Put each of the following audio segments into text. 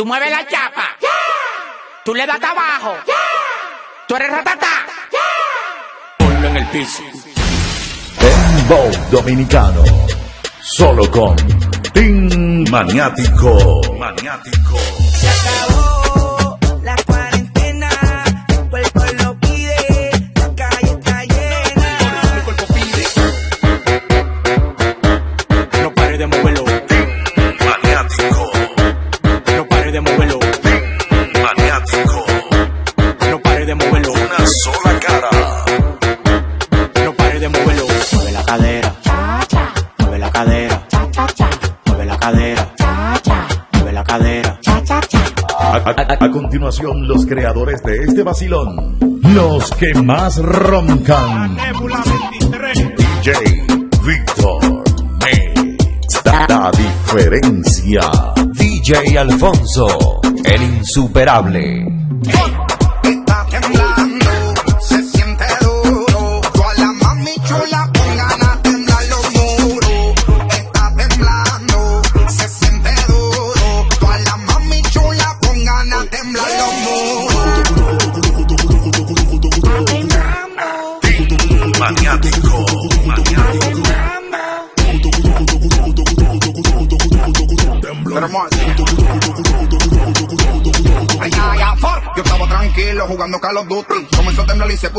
Tú mueves la chapa. Tú le das abajo. Tú eres ratata. Ponlo en el piso. Dembow Dominicano. Solo con Team Maniático. Maniático. Se acabó a- continuación, los creadores de este vacilón. Los que más roncan. DJ Víctor la diferencia. DJ Alfonso, el insuperable.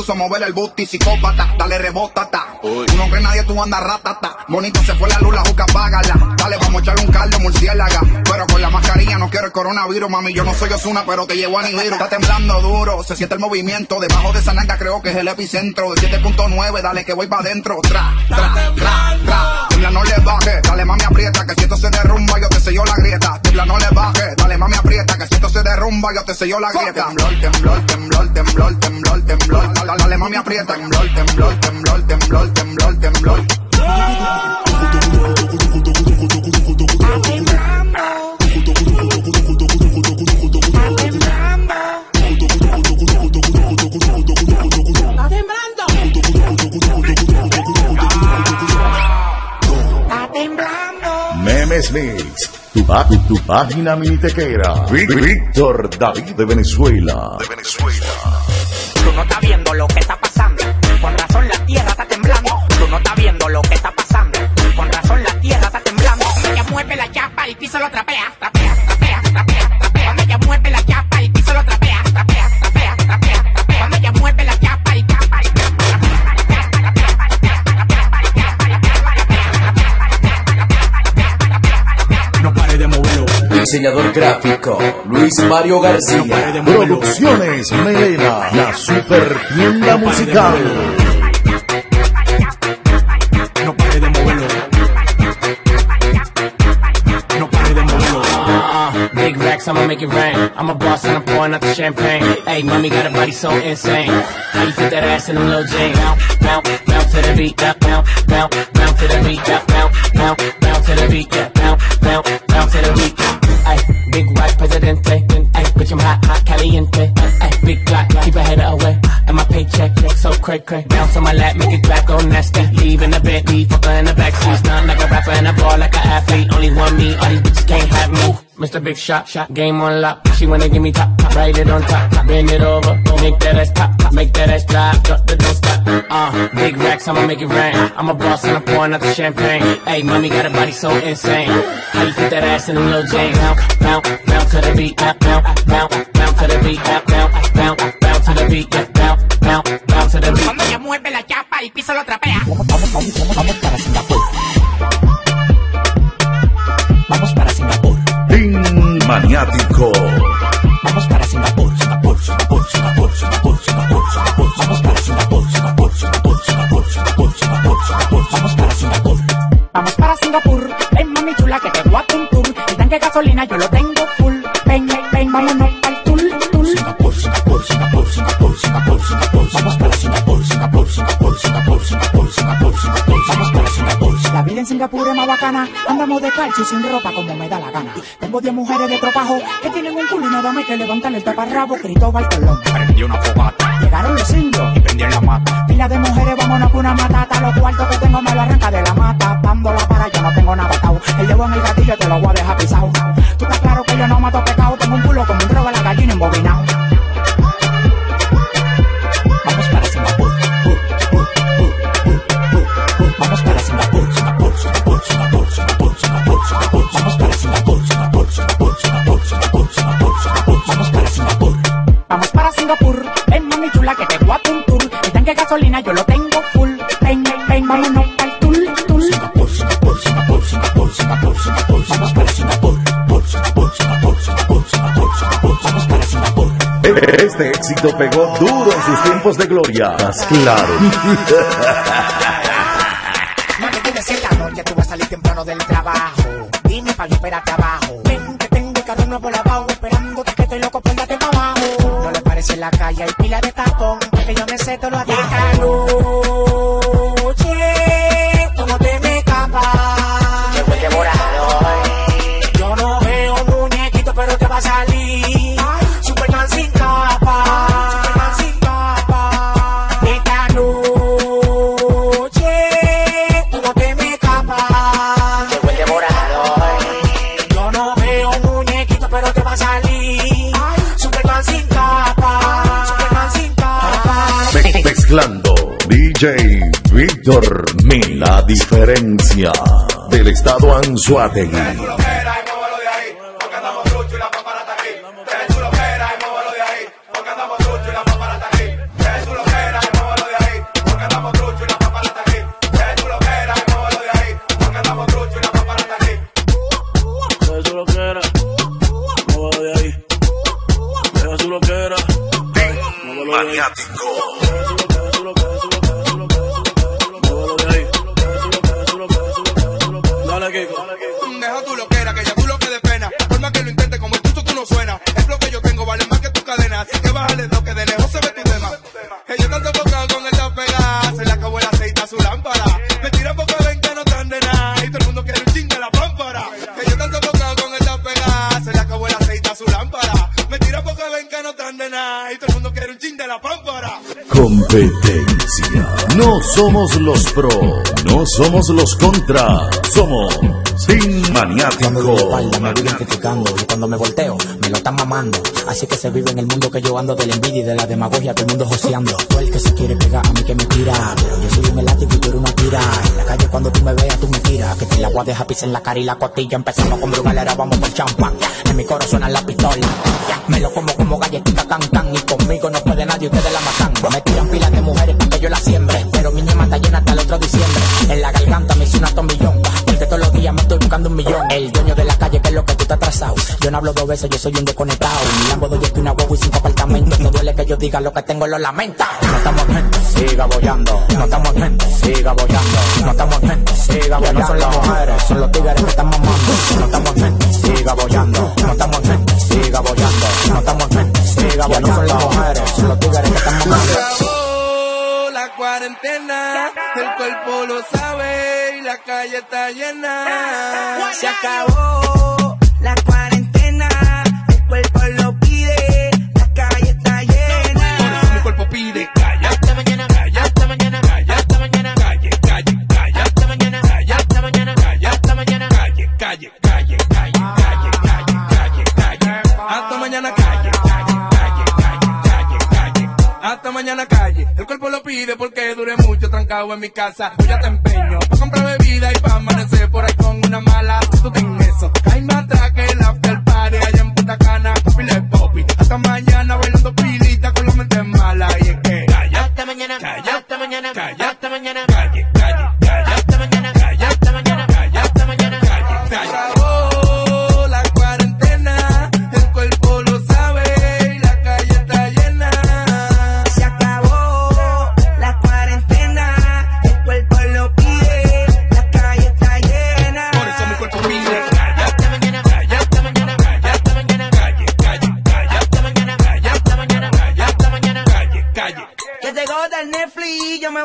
Puso a mover el booty. Psicópata, dale rebótata. Tú no crees nadie, tú andas ratata. Bonito se fue la luz, la juca, págala. Dale, vamos a echarle un caldo, murciélaga. Pero con la mascarilla no quiero el coronavirus, mami. Yo no soy Osuna, pero te llevo a Nibiru. Está temblando duro, se siente el movimiento. Debajo de esa nalga creo que es el epicentro. De 7.9, dale que voy para adentro. Tra, tra, tra. Tembla, no le baje. Dale, mami, aprieta, que si esto se derrumba, yo te sello la grieta. Tembla, no le baje. Dale, mami, aprieta, que si esto se derrumba, yo te sello la grieta. Temblor, temblor, temblor, temblor, temblor, temblor. Dale, dale, mami, aprieta. Temblor, temblor, temblor, temblor, temblor, temblor. Tu, pa- tu, tu página minitequera. Ví- Víctor David de Venezuela. De Venezuela. Tú no estás viendo lo que está pasando. Con razón la tierra está temblando. Tú no estás viendo lo que está pasando. Con razón la tierra está temblando. Ella mueve la chapa, el piso lo trapea. Diseñador gráfico, Luis Mario García. Producciones Melena. La super tienda musical. No pare de moverlo. No pare de moverlo. Uh, big racks, I'ma make it rain. I'm a boss and I'm pouring out the champagne. Hey, mommy got a body so insane. How you fit that ass in them little jeans? Bounce, bounce, bounce to the beat, bounce, bounce, bounce to the beat, bounce, bounce, bounce to the beat, yeah, bounce, bounce, bounce to the beat. Hot, hot, caliente. Ay, big black, keep your head away. And my paycheck, so cray cray. Bounce on my lap, make it clap, go nasty. Leave in the bed, leave fucker in the backseat. Stunt like a rapper and a ball like an athlete. Only one me, all these bitches can't have me. Mr. Big Shot, shot, game on lock. She wanna give me top, top, ride it on top, top, bend it over, make that ass pop, pop, make that ass drop, drop the don't stop. Uh, big racks, I'ma make it rain. I'm a boss and I'm pouring out the champagne. Hey, mommy got a body so insane. How you fit that ass in a little jeans? Bounce, bounce, bounce to the beat, bounce, bounce, bounce, bounce to the beat, bounce, bounce, bounce, bounce to the beat, yeah, bounce, bounce, bounce to the beat. Cuando ella mueve la chapa, el piso lo trapea. Vamos para Singapur, Team Maniático. vamos para Singapur, Singapur, Singapur, Singapur, Singapur, Singapur, Singapur, vamos para Singapur, Singapur, Singapur, Singapur, Singapur, Singapur, Singapur, vamos para Singapur. Vamos para Singapur, ven mami chula que te voy a un tour. El tanque de gasolina yo lo tengo Bacana. Andamos descalzos y sin ropa como me da la gana. Tengo 10 mujeres de tropajo que tienen un culo y nada más que levantan el taparrabo. Cristóbal Colón. Prendí una fogata Llegaron los indios. y prendí en la mata. Pila de mujeres, vámonos con una matata. Los cuartos que tengo me lo arranca de la mata. Dándola para yo no tengo nada atado. El llevo en el gatillo te lo voy a dejar pisado. Éxito pegó duro en sus tiempos de gloria. Más claro. Mami, dime si esta noche tú vas a salir temprano del trabajo. Dime pa' yo esperarte abajo. Ven, que tengo el carro nuevo lavado, esperando que estoy loco, póngate pa' abajo. No le parece en la calle, hay pila de tapón, que yo me sé todo lo de DJ Víctor Mi La diferencia del estado Anzuategui. Deja nada. Y todo el mundo quiere un ching de la pámpara. Competencia. No somos los pro, no somos los contra, somos sin Cuando de mi espalda me maniático. viven criticando y cuando me volteo me lo están mamando. Así que se vive en el mundo que yo ando de la envidia y de la demagogia, todo el mundo joseando. Tú el que se quiere pegar a mí que me tira, pero yo soy un elástico y tú eres una tira. En la calle cuando tú me veas tú me tiras, que te la voy a dejar pisar en la cara y la costilla. Empezamos con brugalera, vamos por champán. En mi coro suena la pistola. Me lo como como galletita can can y conmigo no puede nadie, ustedes la matan. Me tiran pilas de mujeres para que yo la siembre, pero mi ñema está llena hasta el otro diciembre. En la garganta me hizo una tomillón, porque todos los días me estoy buscando un millón. El dueño de la calle, que es lo que tú te has atrasado. Yo no hablo dos veces, yo soy un desconectado. Mi lambo doy estoy una huevo y cinco apartamentos. No duele que yo diga lo que tengo, lo lamenta. No estamos gente, siga bollando. No estamos gente, siga bollando. No estamos gente, siga bollando. no son las mujeres, son los tigres que están mamando. No estamos gente, siga bollando. No estamos gente, siga bollando. No estamos gente, siga bollando. no son las mujeres, son los tigres que están mamando. acabó la cuarentena, el cuerpo lo sabe y la calle está llena. Se acabó la cuarentena, el cuerpo lo pide, la calle está llena. Por eso mi cuerpo pide calle. Hasta mañana, calle, hasta mañana, calle, hasta mañana, calle, calle, calle, hasta mañana, calle, hasta mañana, calle, hasta mañana, calle, calle, calle, calle, calle, calle, calle, calle, hasta mañana, calle, calle, calle, calle, calle, calle, hasta mañana, calle. El cuerpo lo pide porque duré mucho trancado en mi casa. Yo ya te empeño pa' comprar bebida y pa'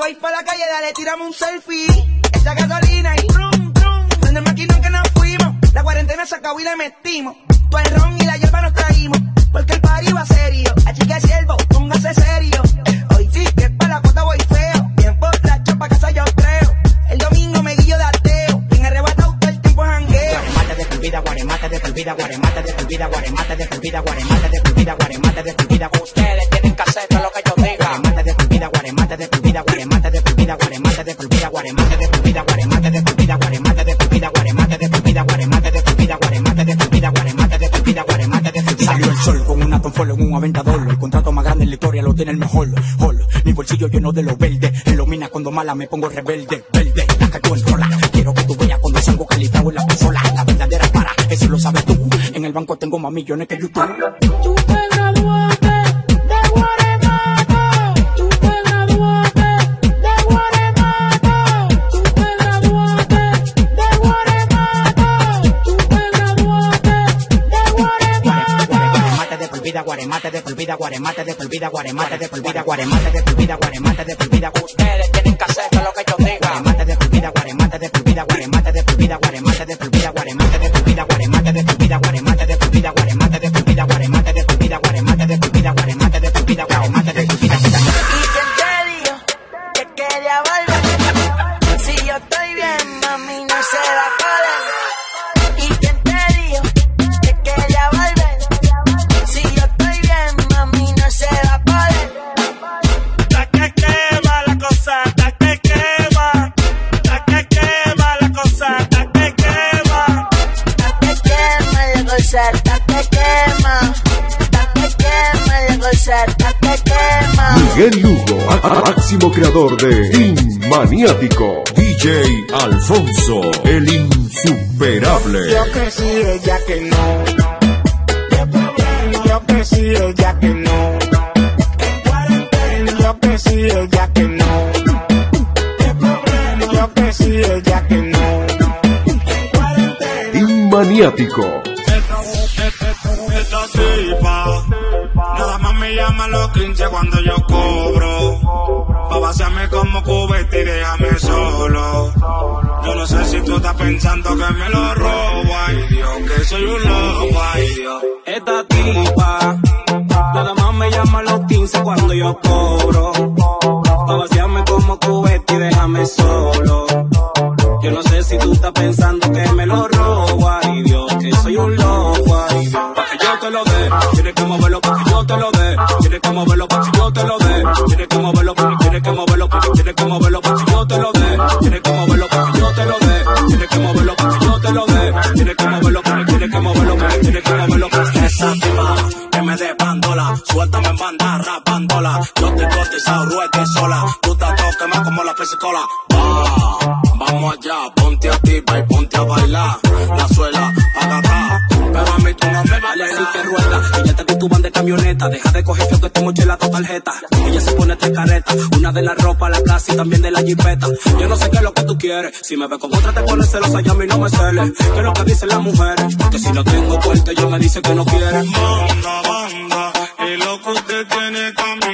voy para la calle, dale, tirame un selfie. Esa gasolina y trum. Prende el maquinón que nos fuimos. La cuarentena se acabó y le metimos. Todo el ron y la hierba nos traímos. Porque el party va serio. Así que siervo, póngase serio. Hoy sí que para la cuota voy feo. Bien borracho pa' casa yo creo. El domingo me guillo de ateo. Bien arrebatado todo el tiempo jangueo. Guaremate de tu vida, guaremate de tu vida, guaremate de tu vida, guaremate de tu vida, guaremate de tu vida, guaremate de tu vida. Ustedes mejor. Hall. Mi bolsillo lleno de lo verde. En lo mina cuando mala me pongo rebelde. Verde, la que tú enrola. Quiero que tú veas cuando salgo calibrado en la pistola. La verdadera para, eso lo sabes tú. En el banco tengo más millones que YouTube. Vida, guaremate de por vida, guaremate de por vida, guaremate de por vida, guaremate de por vida. Ustedes tienen que hacer lo que yo diga. Miguel Lugo, máximo creador de Team Maniático. DJ Alfonso, el insuperable. Yo que sí, ella que no. Yo que sí, ella que no. Yo que sí, ella que no. Yo que sí, ella que no. Team Maniático. Los 15 cuando yo cobro. Pa' vaciarme como cubete y déjame solo. Yo no sé si tú estás pensando que me lo robo, ay Dios, que soy un loco, ay Dios. Esta tipa, nada más me llama los 15 cuando yo cobro. Yo te cotizado, rueque sola. Tú te toques como la pesicola. Va, vamos allá, ponte a ti, y ponte a bailar. La suela, acá, Pero a mí tú no me vale decir que rueda. Ella te tituban de camioneta. Deja de coger feo que te mochila tu tarjeta. Ella se pone tres careta. Una de la ropa, la casa y también de la jipeta. Yo no sé qué es lo que tú quieres. Si me ves con otra te pones celosa y a mí no me cele. ¿Qué es lo que dicen las mujeres? Que si no tengo puerto ella me dice que no quiere. Banda, banda. Y lo que usted tiene dame.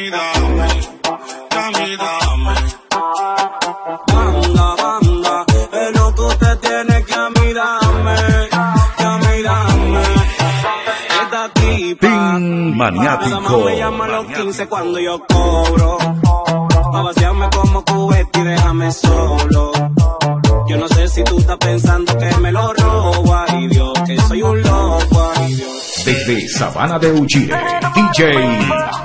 Mí dame. Banda, banda, es lo que usted tiene que a mí dame, que a mí dame. Esta tipa, Team Maniático. me llama a los 15 cuando yo cobro. Pa' vaciarme como cubete y déjame solo. Yo no sé si tú estás pensando que me lo robo, ay Dios, que soy un loco. Desde Sabana de Uchire, DJ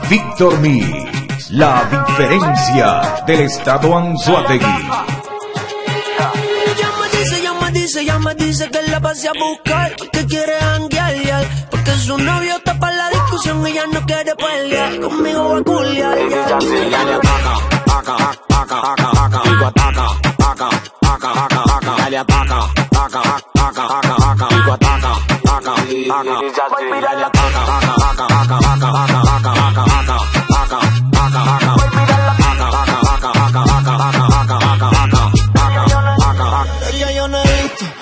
Víctor Mix. La diferencia del estado Anzuategui. Dice, ella me dice, ella me dice que la pase a buscar Porque quiere janguear, ya. Porque su novio está para la discusión Ella no quiere pelear, conmigo va a culiar, ataca, ataca, ataca, ataca, ataca, digo ataca, ataca, ataca, ataca, ataca, ataca, ataca,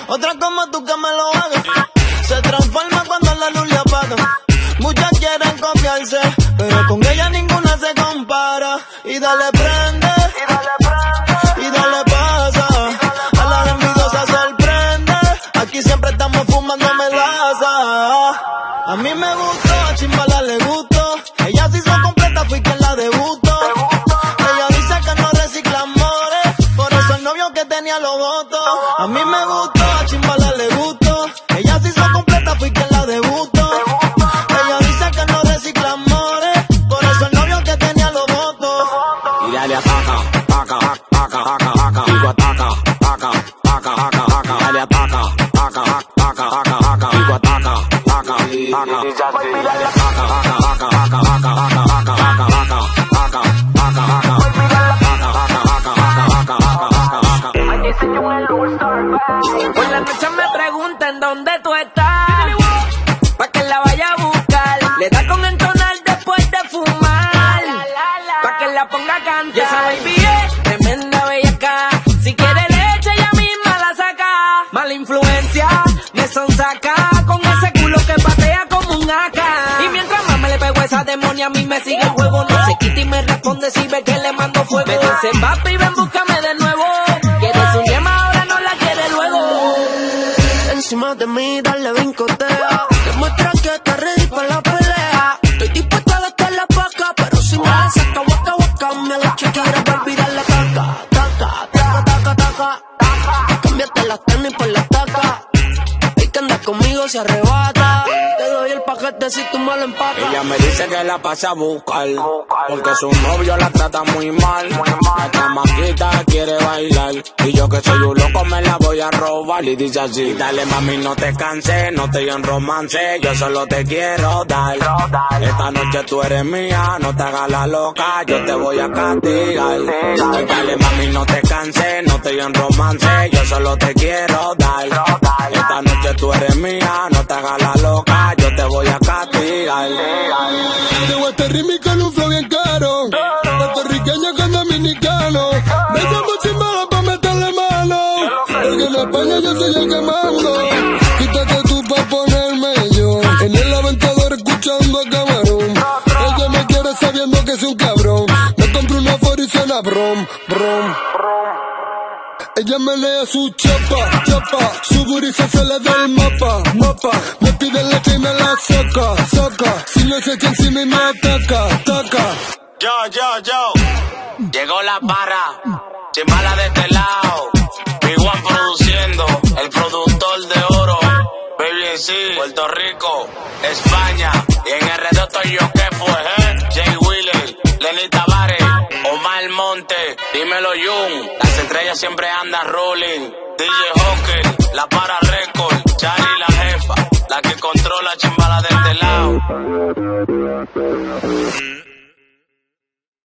otra como tú que me lo haga. Se transforma cuando la luz le apaga. Muchas quieren copiarse, pero con ella ninguna se compara. Dale A mí me gustó, a Chimbala le gustó. Ella se hizo completa, fui quien la debutó. Demonia a mí me sigue el juego. No se quita y me responde si ve que le mando fuego. Me dice, papi, ven, búscame de nuevo. Quiere su yema, ahora no la quiere luego. Encima de mí, dale vincotea. Demuestra que estás ready para la pelea. Estoy dispuesto a gastar la paca, pero si me la saca, waka waka, me agacho y quiero volver a la taca. Taca, taca, taca, taca. Cámbiate las tenis por la taca. El que anda conmigo se arrebata. Ella me dice que la pasa a buscar, porque su novio la trata muy mal. La chamaquita quiere bailar, y yo que soy un loco me la voy a robar. Y dice así, dale mami, no te canses, no te en romance, yo solo te quiero dar. Esta noche tú eres mía, no te hagas la loca, yo te voy a castigar. Dale mami, no te canses, no te en romance, yo solo te quiero dar. Esta noche tú eres mía, no te hagas la loca, Ritmo con un flow bien caro. Puertorriqueño con dominicano. Me llamo sin bala pa' meterle mano. Porque en España yo soy el que mando. Quítate tú pa' ponerme yo. En el aventador escuchando a camarón. Ella me quiere sabiendo que soy un cabrón. Me compro una for y suena brom, brom. Lee su chapa, chapa, su booty se del mapa, mapa. Me pide leche y me la saca, saca. Si no sé quién si me ataca, ataca. Yo, yo, yo. Llegó la para. Chimbala de este lado. One produciendo. El productor de oro. Baby sí. Puerto Rico. España. Y en RD estoy yo que fue, eh. Jay Wheeler. Lenny Tavares. Omar Monte. Dímelo Jun. Siempre andan rolling. DJ Hawker. La para record. Charlie la jefa. La que controla chimbala de este lado.